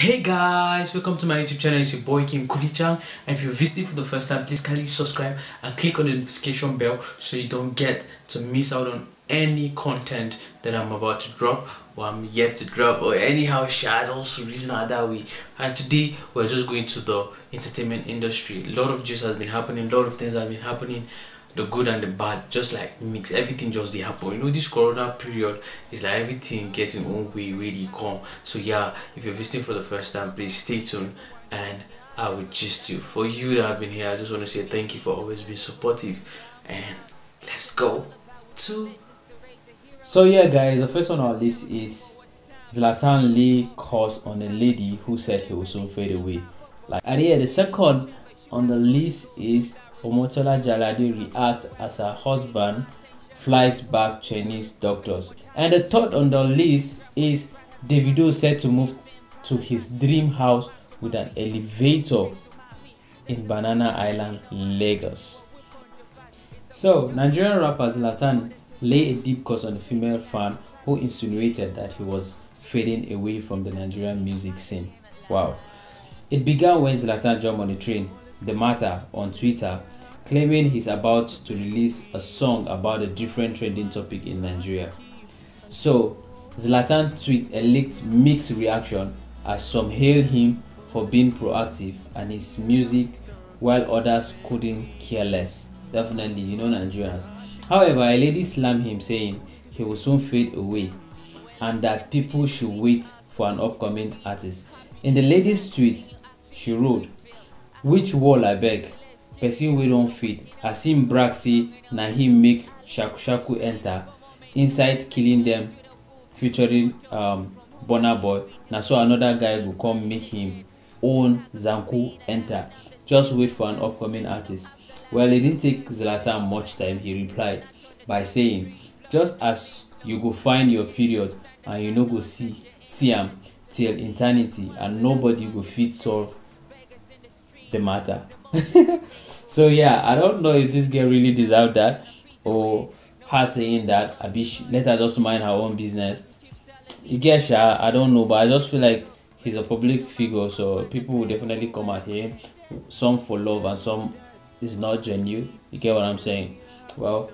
Hey guys, welcome to my YouTube channel. It's your boy Kim Kulichang. And if you're visiting for the first time, please kindly subscribe and click on the notification bell so you don't get to miss out on any content that I'm about to drop or I'm yet to drop or anyhow shadows reason or that way. And today we're just going to the entertainment industry. A lot of just has been happening, a lot of things have been happening the good and the bad just like mix everything just the happen. You know this corona period is like everything getting own way really calm so yeah if you're visiting for the first time please stay tuned and i will just you. For you that have been here i just want to say thank you for always being supportive and let's go to so yeah guys the first one on our list is zlatan lay curse on a lady who said he will soon fade away. Like and yeah the second on the list is Omotola Jalade reacts as her husband flies back Chinese doctors. And the third on the list is Davido said to move to his dream house with an elevator in Banana Island, Lagos. So, Nigerian rapper Zlatan lay a deep curse on a female fan who insinuated that he was fading away from the Nigerian music scene. Wow. It began when Zlatan jumped on the train the matter on Twitter, claiming he's about to release a song about a different trending topic in Nigeria. So, Zlatan tweet elicited mixed reaction as some hailed him for being proactive and his music, while others couldn't care less. Definitely, you know Nigerians. However, a lady slammed him saying he will soon fade away and that people should wait for an upcoming artist. In the lady's tweet, she wrote, which wall abeg person wey don fade as him brag say na him make shaku shaku enter. Inside killing dem featuring um, burna boy na so another guy go come make him own zanku enter. Just wait for an upcoming artist. Well e didn't take zlatan much time he replied by saying just as you go find your period and you no go see see am till eternity and nobody go fit solve the matter. so yeah, I don't know if this girl really deserved that or her saying that. I be let her just mind her own business. You get sure, I don't know, but I just feel like he's a public figure, so people will definitely come at him. Some for love and some is not genuine. You get what I'm saying? Well,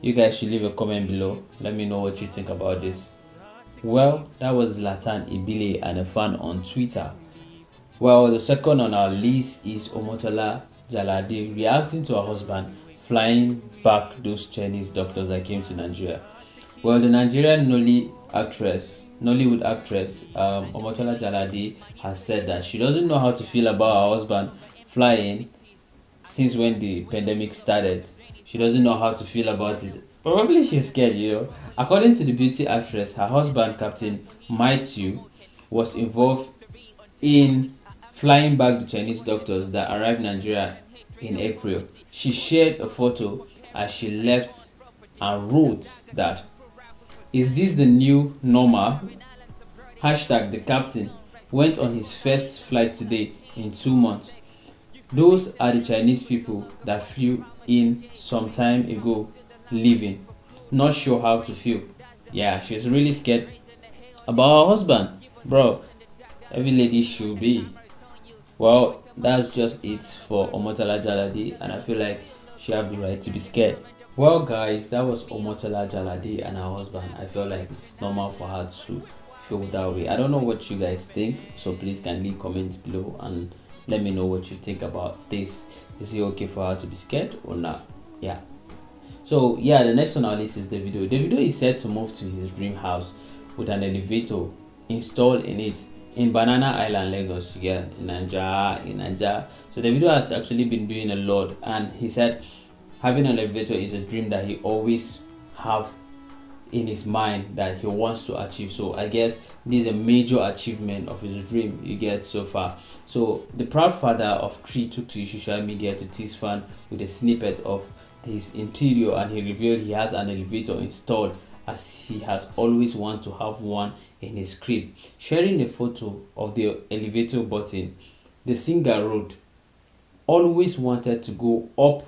you guys should leave a comment below. Let me know what you think about this. Well, that was Zlatan Ibile and a fan on Twitter. Well, the second on our list is Omotola Jalade reacting to her husband flying back those Chinese doctors that came to Nigeria. Well, the Nigerian actress, Nollywood actress, um, Omotola Jalade has said that she doesn't know how to feel about her husband flying since when the pandemic started. She doesn't know how to feel about it. Probably she's scared, you know. According to the beauty actress, her husband, Captain Matthew, was involved in flying back the Chinese doctors that arrived in Nigeria in April. She shared a photo as she left and wrote that, Is this the new normal? Hashtag the captain went on his first flight today in two months. Those are the Chinese people that flew in some time ago leaving. Not sure how to feel. Yeah, she's really scared about her husband. Bro, every lady should be. Well, that's just it for Omotola Jalade, and I feel like she have the right to be scared. Well, guys, that was Omotola Jalade and her husband. I feel like it's normal for her to feel that way. I don't know what you guys think, so please kindly comments below and let me know what you think about this. Is it okay for her to be scared or not? Yeah. So yeah, the next on our list is Davido. The video is said to move to his dream house with an elevator installed in it in Banana Island, Lagos, yeah, in Nigeria, in Nigeria. So Davido has actually been doing a lot, and he said having an elevator is a dream that he always have in his mind that he wants to achieve. So I guess this is a major achievement of his dream you get so far. So the proud father of three took to social media to tease fans with a snippet of his interior, and he revealed he has an elevator installed as he has always wanted to have one in his crib. Sharing a photo of the elevator button, the singer wrote, always wanted to go up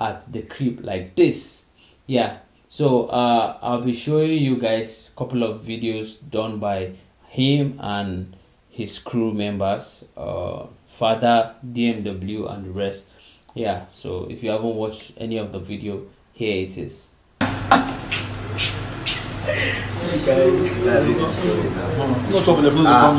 at the crib like this. Yeah, so uh, I'll be showing you guys a couple of videos done by him and his crew members, uh, Father, DMW, and the rest. Yeah, so if you haven't watched any of the video, here it is. Não to będę wnudę po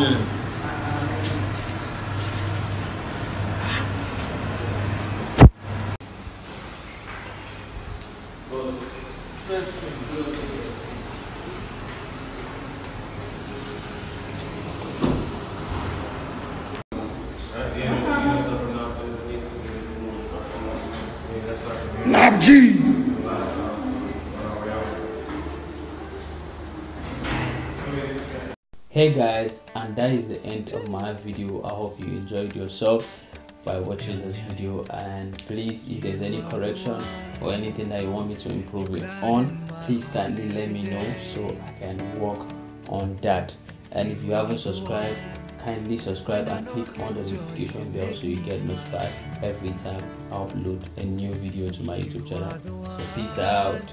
Hey guys, and that is the end of my video. I hope you enjoyed yourself by watching this video and please if there's any correction or anything that you want me to improve it on please kindly let me know so i can work on that. And if you haven't subscribed kindly subscribe and click on the notification bell so you get notified every time i upload a new video to my youtube channel. So peace out